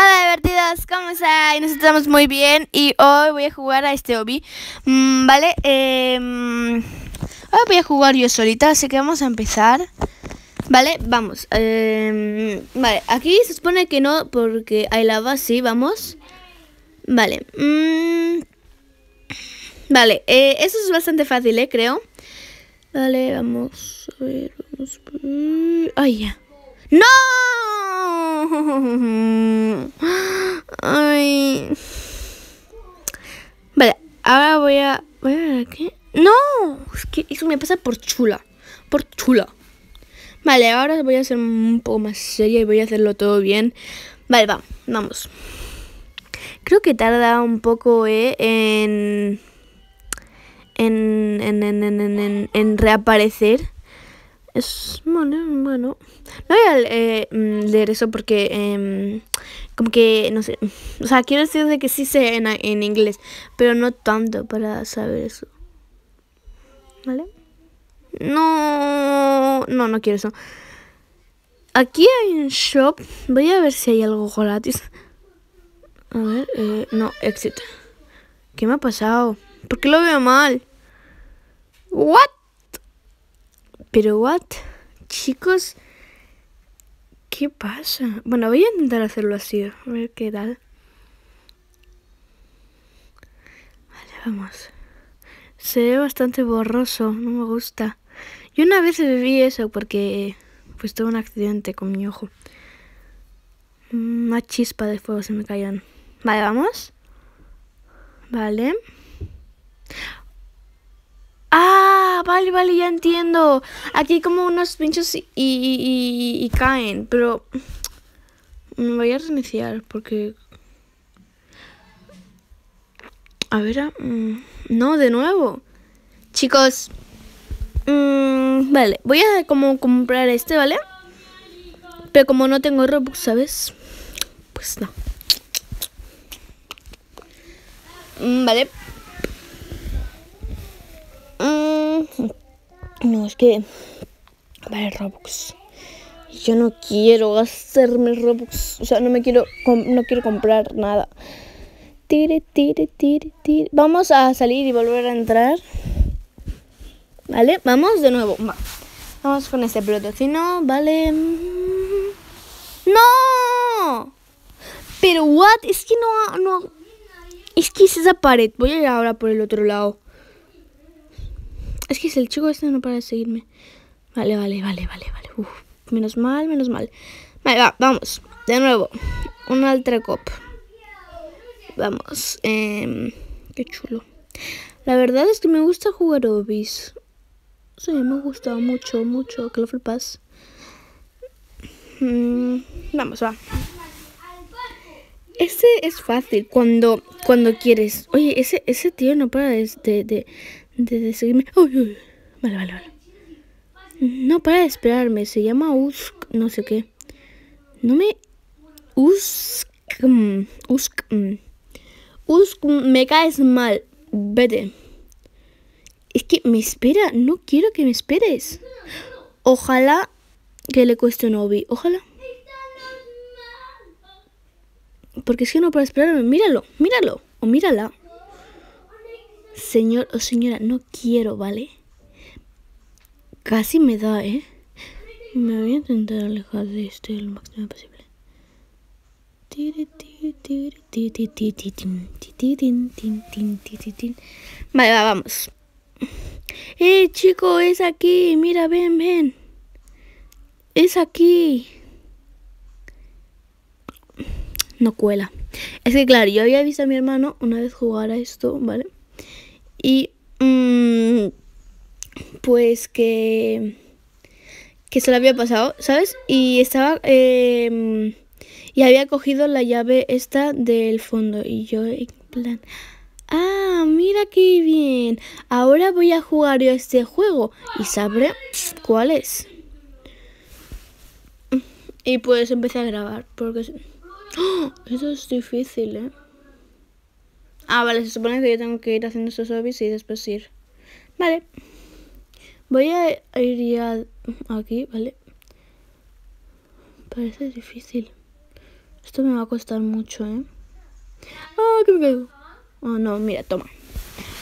Hola divertidos, ¿cómo están? Nos estamos muy bien y hoy voy a jugar a este hobby, mm, ¿vale? Eh, hoy voy a jugar yo solita, así que vamos a empezar, ¿vale? Vamos, eh, vale, aquí se supone que no porque hay lava, sí, vamos, vale, mm, vale, eh, eso es bastante fácil, ¿eh? Creo, vale, vamos a ver, vamos a ver, ay ya, ¡No! Ay. Vale, ahora voy a... Voy a ver aquí. ¡No! Es que eso me pasa por chula. Por chula. Vale, ahora voy a ser un poco más seria y voy a hacerlo todo bien. Vale, va, vamos. Creo que tarda un poco eh, en, en, en, en, en, en reaparecer. Es bueno, bueno. No voy a eh, mm, leer eso porque eh, como que, no sé, o sea, quiero decir de que sí sé en, en, inglés, pero no tanto para saber eso. ¿Vale? No, no, no quiero eso. Aquí hay un shop, voy a ver si hay algo gratis. A ver, eh, no, exit. ¿Qué me ha pasado? ¿Por qué lo veo mal? ¿What? Pero what? Chicos, ¿qué pasa? Bueno, voy a intentar hacerlo así, a ver qué tal. Vale, vamos. Se ve bastante borroso, no me gusta. Yo una vez viví eso porque pues tuve un accidente con mi ojo. Una chispa de fuego se me caían. Vale, vamos. Vale. Ah, vale, vale, ya entiendo. Aquí hay como unos pinchos y, y, caen, pero me voy a reiniciar porque... A ver, ah, mm, no, de nuevo. Chicos, mmm, vale, voy a como comprar este, ¿vale? Pero como no tengo Robux, ¿sabes? Pues no. Mm, vale, No, es que... Vale, Robux. Yo no quiero gastarme Robux. O sea, no me quiero... No quiero comprar nada. Tire, tire, tire, tire. Vamos a salir y volver a entrar. Vale, vamos de nuevo. Vamos con este pelotocino. Vale. ¡No! Pero, ¿what? Es que no... no es que es esa pared. Voy a ir ahora por el otro lado. Es que es el chico este no para de seguirme. Vale, vale, vale, vale, vale. Menos mal, menos mal. Vale, va, vamos. De nuevo. Un altra cop. Vamos. Eh, qué chulo. La verdad es que me gusta jugar obis. Sí, me gusta mucho, mucho. Que lo flipas. Vamos, va. Ese es fácil cuando cuando quieres. Oye, ese ese tío no para de, de, seguirme. Vale, vale, vale. No para de esperarme. Se llama Usk, no sé qué. No me. Usk. Usk. Usk, me caes mal. Vete. Es que me espera. No quiero que me esperes. Ojalá que le cueste un obi. Ojalá. Porque es que no para esperarme. Míralo, míralo. O mírala. Señor o señora, no quiero, ¿vale? Casi me da, ¿eh? Me voy a intentar alejar de este lo máximo posible. Vale, va, vamos. Eh, chico, es aquí. Mira, ven, ven. Es aquí. No cuela. Es que claro, yo había visto a mi hermano una vez jugar a esto, ¿vale? Y mmm, pues que, que se lo había pasado, ¿sabes? Y estaba... Eh, y había cogido la llave esta del fondo. Y yo en plan... Ah, mira qué bien. Ahora voy a jugar yo este juego. Y sabré cuál es. Y pues empecé a grabar. Porque... ¡Oh! Eso es difícil, ¿eh? Ah, vale, se supone que yo tengo que ir haciendo esos hobbies y después ir. Vale. Voy a ir ya aquí, ¿vale? Parece difícil. Esto me va a costar mucho, ¿eh? ¡Ah, que me caigo! Oh, no, mira, toma.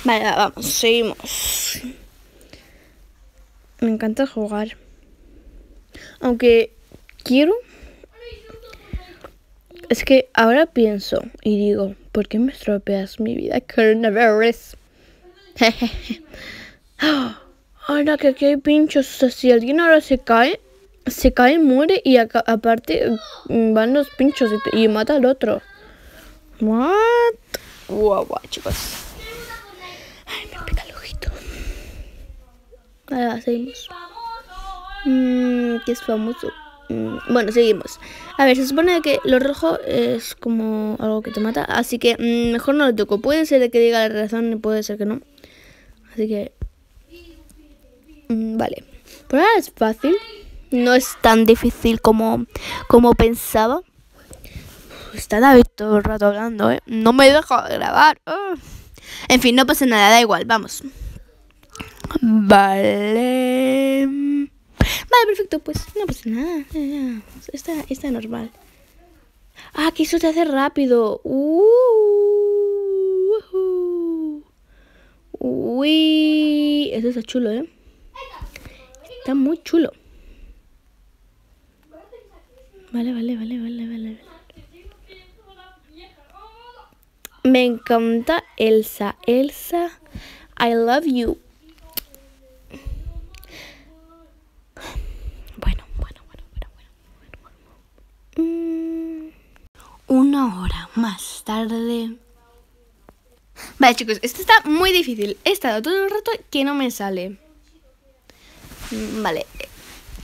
Vale, vamos, seguimos. Me encanta jugar. Aunque quiero... Es que ahora pienso y digo, ¿por qué me estropeas mi vida? Coronavirus. Ahora que aquí hay pinchos, o sea, si alguien ahora se cae, se cae, muere y aparte mm, van los pinchos y, mata al otro. What? Guau, guau, chicos. Ay, me pica el ojito. Ahora seguimos. Mm, ¿Qué es famoso? Mm, bueno, seguimos. A ver, se supone que lo rojo es como algo que te mata, así que mm, mejor no lo toco. Puede ser que diga la razón, puede ser que no. Así que... Mm, vale. Por ahora es fácil. No es tan difícil como, como pensaba. Está David todo el rato hablando, ¿eh? No me deja grabar. En fin, no pasa nada, da igual, vamos. Vale. Vale, perfecto, pues no pasa nada. Está, está normal. Ah, que eso te hace rápido. Uh, Uy, eso está chulo, ¿eh? Está muy chulo. Vale, vale, vale, vale, vale. Me encanta Elsa. Elsa, I love you. Una hora más tarde. Vale, chicos, esto está muy difícil. He estado todo el rato que no me sale. Vale.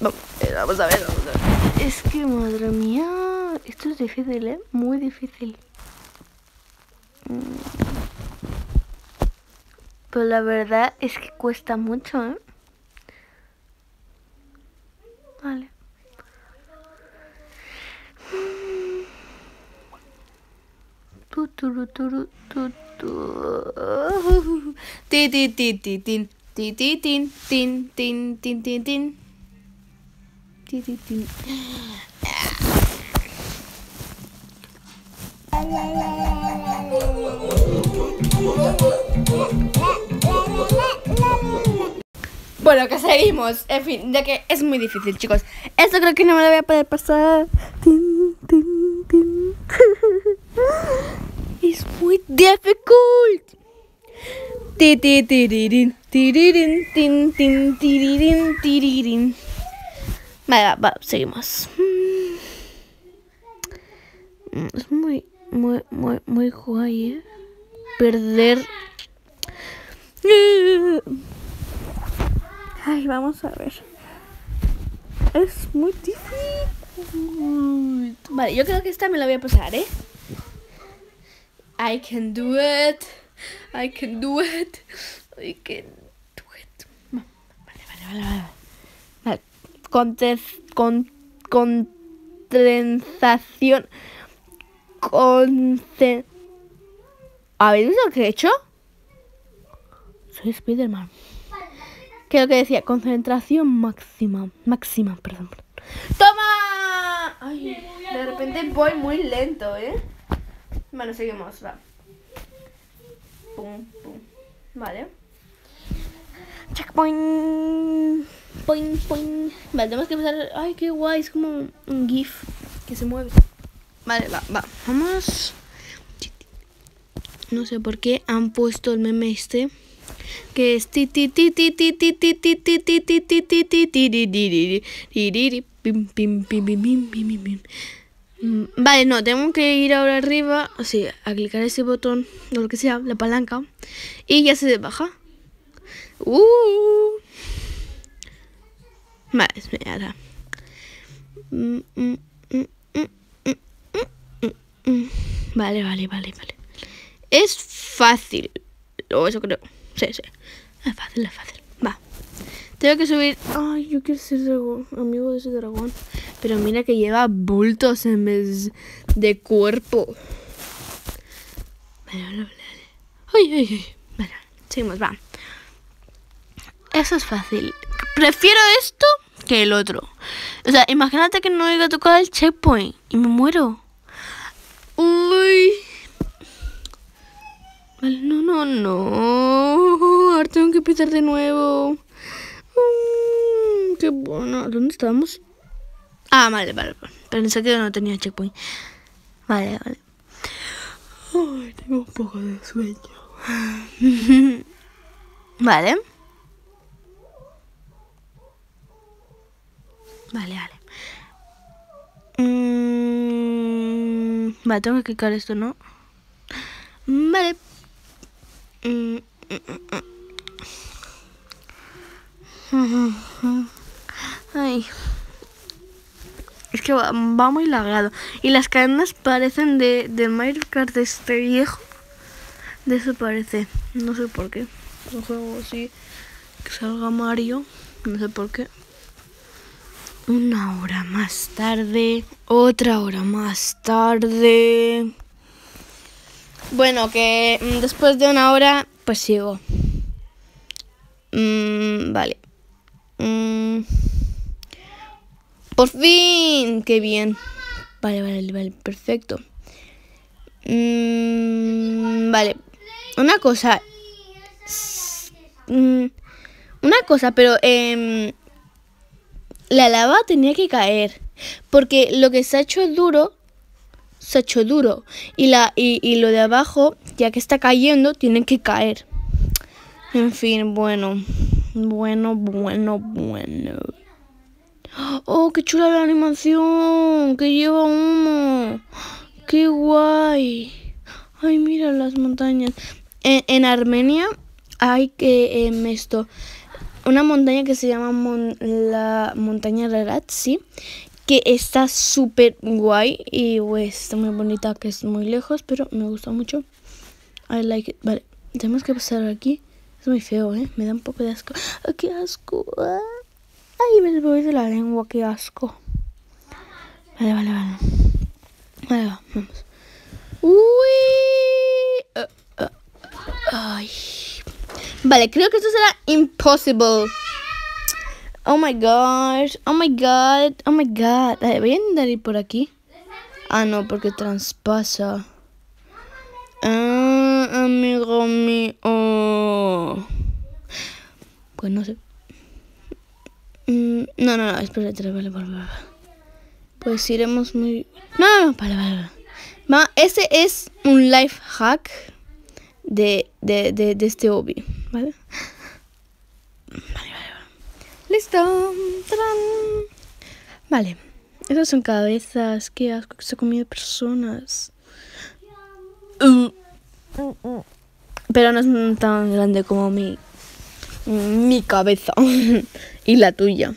Vamos, eh, vamos a ver, vamos a ver. Es que, madre mía, esto es difícil, ¿eh? Muy difícil. Mm. Pero la verdad es que cuesta mucho, ¿eh? Vale. Tu, tu, tu, tu, tu. Ti, ti, ti, ti, tin. Ti, ti, tin, tin, tin, tin, tin, tin. Bueno, que seguimos. En fin, ya que es muy difícil, chicos. Esto creo que no me lo voy a poder pasar. Es muy difficult. Vale, va, seguimos. Mm, es muy, muy, muy, muy guay, ¿eh? Perder. Ay, vamos a ver. Es muy difícil. Vale, yo creo que esta me la voy a pasar, ¿eh? I can do it. I can do it. I can do it. Vale, vale, vale, vale. vale con, condensación. Con, ¿Habéis visto lo que he hecho? Soy Spiderman. ¿Qué es lo que decía? Concentración máxima. Máxima, perdón. ¡Toma! Ay, de repente voy muy lento, ¿eh? Bueno, seguimos, va. Pum, pum. Vale. Checkpoint. Point, point. Vale, tenemos que empezar. Ay, qué guay, es como un GIF que se mueve. Vale, va, va. Vamos. No sé por qué han puesto el meme este. Que es ti ti ti ti ti ti ti ti ti ti ti ti ti ti ti pim pim pim pim pim Vale, no, tengo que ir ahora arriba, así, a clicar ese botón, o lo que sea, la palanca, y ya se baja. Uh. Vale, espera. Vale, vale, vale, vale. Es fácil. O eso creo. Sí, sí. Es fácil, es fácil. Va. Tengo que subir. Ay, yo quiero ser dragón, amigo de ese dragón. Pero mira que lleva bultos en vez de cuerpo. Vale, vale, vale. Ay, ay, ay. Bueno, seguimos, va. Eso es fácil. Prefiero esto que el otro. O sea, imagínate que no llega a tocar el checkpoint y me muero. Uy. Vale, no, no, no. Ahora tengo que empezar de nuevo. Mm, qué bueno. ¿Dónde estábamos? Ah, vale, vale. Pensé que no tenía checkpoint. Vale, vale. Ay, tengo un poco de sueño. vale. Vale, vale. Mm, vale, tengo que clicar esto, ¿no? Vale. Mm, mm, Ay. Es que va, muy lagado. Y las cadenas parecen de, de Mario Kart de este viejo. De eso parece. No sé por qué. Un juego así. Que salga Mario. No sé por qué. Una hora más tarde. Otra hora más tarde. Bueno, que mm, después de una hora, pues sigo. Mm, vale. Mm. Por fin. Qué bien. Vale, vale, vale. Perfecto. vale. Una cosa. una cosa, pero... Eh, la lava tenía que caer. Porque lo que se ha hecho duro, se ha hecho duro. Y, la, y, lo de abajo, ya que está cayendo, tiene que caer. En fin, bueno. Bueno, bueno, bueno. Oh, qué chula la animación. Que lleva humo. Qué guay. Ay, mira las montañas. En, Armenia hay que em, esto una montaña que se llama la montaña Rarat, sí, que está súper guay y está muy bonita, que es muy lejos, pero me gusta mucho. I like it. Vale, tenemos que pasar aquí. Es muy feo, ¿eh? Me da un poco de asco. ¡Qué asco! ¡Ay, me voy de la lengua! ¡Qué asco! Vale, vale, vale. Vale, vamos. ¡Uy! ¡Ay! Vale, creo que esto será impossible. Oh my gosh. Oh my god. Oh my god. voy a ir por aquí. Ah, no, porque traspasa. Ah, amigo mío. Pues no sé. Mm, no, no, no, espérate, vale, vale, vale. Pues iremos muy... No, no, no, vale, vale. vale. ese es un life hack de, de, de, de este hobby. ¿vale? Vale, vale. Listo. Vale. Esas son cabezas. Qué asco que se ha comido personas. Pero no es tan grande como mi, mi cabeza. y la tuya.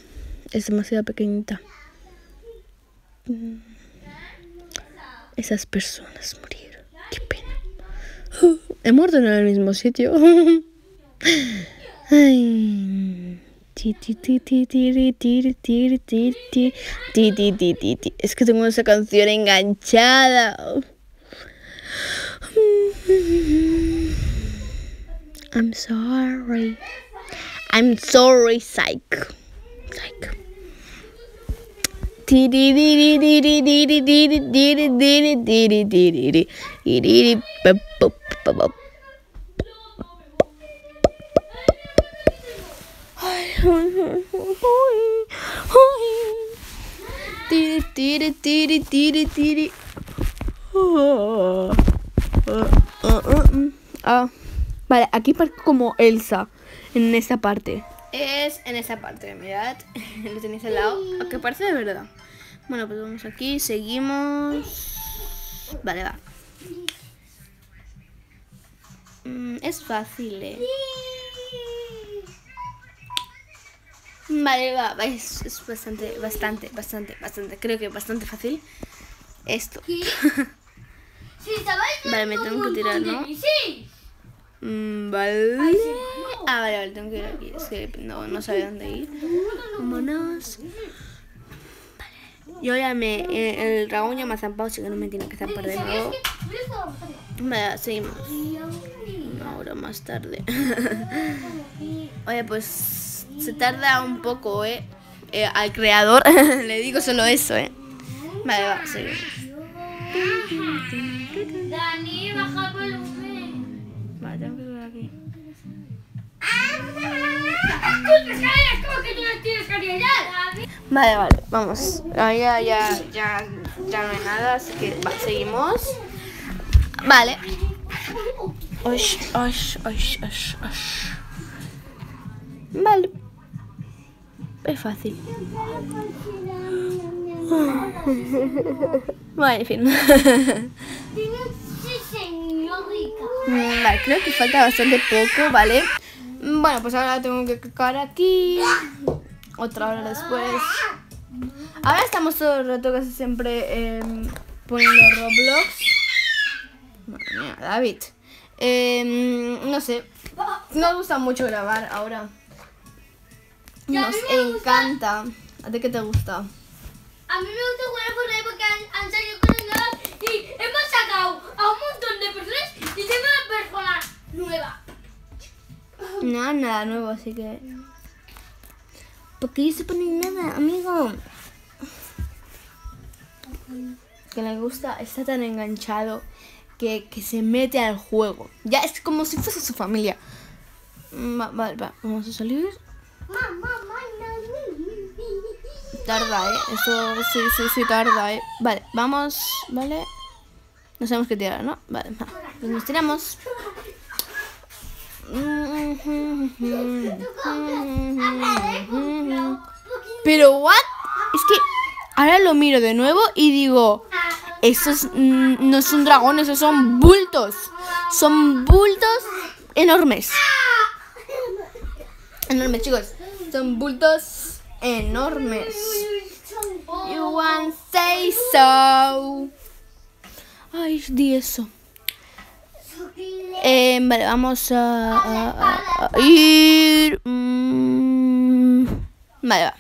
Es demasiado pequeñita. Esas personas murieron. Qué pena. He muerto en el mismo sitio. Ay. Es que tengo esa canción enganchada. I'm sorry. I'm sorry, psych. Psych. Tiri, tiri, tiri, tiri, tiri. Ah, vale, aquí parece como Elsa en esta parte. Es en esta parte, mirad. Lo tenéis al lado. Aunque parece de verdad. Bueno, pues vamos aquí, seguimos. Vale, va. Mm, es fácil, eh. Vale, va, es, es, bastante, bastante, bastante, bastante, creo que bastante fácil esto. vale, me tengo que tirar, ¿no? Mm, vale. Ah, vale, vale, tengo que ir aquí. Es que no, no sabe dónde ir. Vámonos. Vale. Yo ya me. Eh, el dragón ya me ha zampado, así que no me tiene que zampar de nuevo. Vale, seguimos. Una hora más tarde. Oye, pues se tarda un poco, ¿eh? eh al creador le digo solo eso, ¿eh? Vale, va, seguimos. Dani, baja el volumen. Vale, tengo que ver aquí. ¿Cómo que tú no tienes calidad? Vale, vale, vamos. Ah, ya, ya, ya, ya no hay nada, así que va, seguimos. Vale. Osh, osh, osh, osh, osh. Vale. Es fácil. Vale, en fin. Vale, creo que falta bastante poco, ¿vale? Bueno, pues ahora tengo que clicar aquí. Otra hora después. Ahora estamos todo el rato casi siempre em, poniendo Roblox. Madre mía, David. Em, no sé. Nos gusta mucho grabar ahora. Nos encanta. ¿A ti qué te gusta? A mí me gusta jugar por ahí porque han, han salido cosas nuevas y hemos sacado a un montón de personas y tengo una persona nueva. No, nada nuevo, así que. ¿Por qué se pone nada, amigo? Que le gusta, está tan enganchado que, que se mete al juego. Ya es como si fuese su familia. Mm, va- Vale, va, vamos a salir. Mamá, Tarda, eh. Eso sí, sí, sí, tarda, eh. Vale, vamos, vale. Nos tenemos que tirar, ¿no? Vale, va. Pues nos tiramos. Pero, ¿what? Es que ahora lo miro de nuevo y digo, esos no son dragones, esos son bultos. Son bultos enormes. Enormes, chicos. Son bultos enormes. You want say so. Ay, di eso. Eh, vale, vamos a, a- a- ir. mm, vale, va.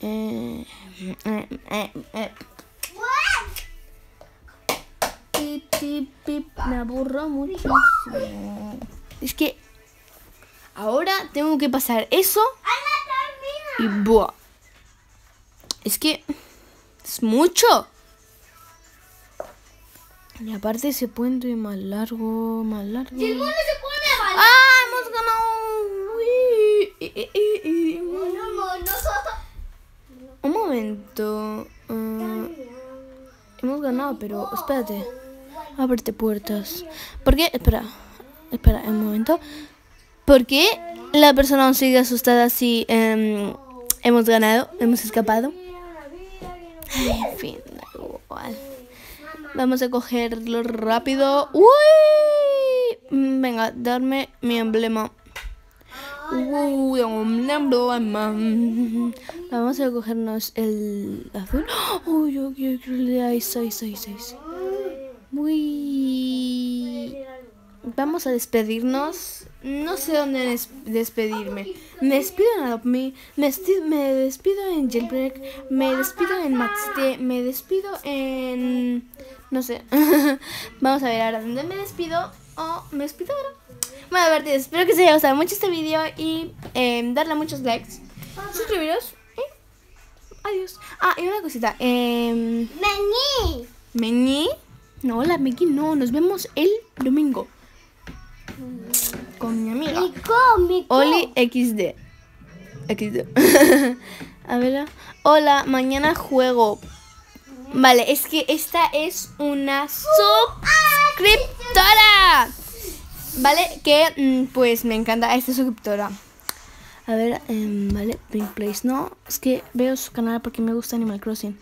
Eh, eh, eh, eh. Pip, pip, pip, Me aburro muchísimo. Es que ahora tengo que pasar eso y buah. Es que es mucho. Y aparte ese puente más largo, más largo. El mundo se pone. ¡Ah! ¡Hemos ganado! Uy. Eh, eh, eh. Un momento. ah, hemos ganado, pero espérate. Ábrete puertas. ¿Por qué? Espera. Espera un momento. ¿Por qué la persona aún sigue asustada si em, hemos ganado? ¿Hemos escapado? Ay, en fin, da igual. Vamos a cogerlo rápido. ¡Uy! Venga, darme mi emblema. Uy, emblema. Vamos a cogernos el azul. Uy, yo quiero el de Ice, Ice, Ice, Ice. Uy. Vamos a despedirnos. No sé dónde des- despedirme. Me despido en Adopt Me, me, despido en Jailbreak, me despido en Maxte, me despido en... No sé. Vamos a ver ahora dónde me despido. O me despido ahora. Bueno, divertidos. Espero que os haya gustado mucho este vídeo y eh, darle muchos likes. Suscribiros. y adiós. Ah, y una cosita. Eh, Vení. Meñi. No, hola, Miki, no. Nos vemos el domingo. Con mi amiga. Mi. Oli XD. XD. A ver. Hola, mañana juego. Vale, es que esta es una suscriptora. Vale, que mm, pues me encanta esta suscriptora. A ver, em, vale, Pink Place. No, es que veo su canal porque me gusta Animal Crossing.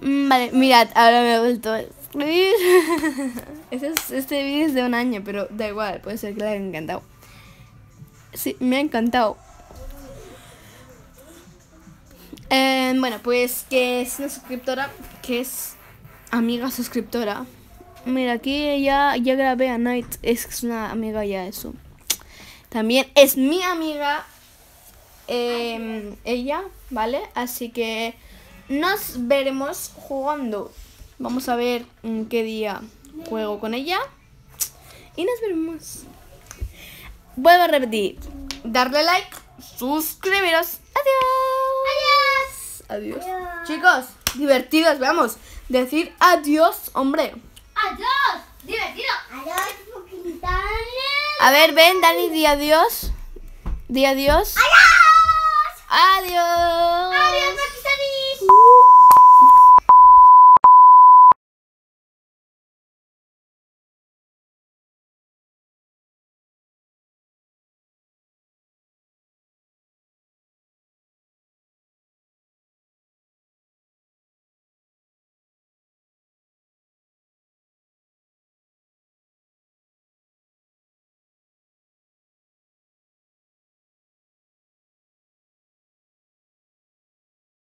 Mm, Vale, mirad, ahora me he vuelto. Este, es- vídeo es de un año, pero da igual, puede ser que le haya encantado. Sí, me ha encantado. Eh, bueno, pues que es una suscriptora, que es amiga suscriptora. Mira, aquí ya, ya grabé a Night, es una amiga ya eso. También es mi amiga eh, ella, ¿vale? Así que nos veremos jugando. Vamos a ver en qué día juego con ella. Y nos veremos. Vuelvo a repetir. Darle like, suscribiros. Adiós. Adiós. Chicos, divertidos, vamos. Decir adiós, hombre. Adiós. Divertido. Adiós. A ver, ven, Dani, di adiós. Di adiós. ¡Adiós!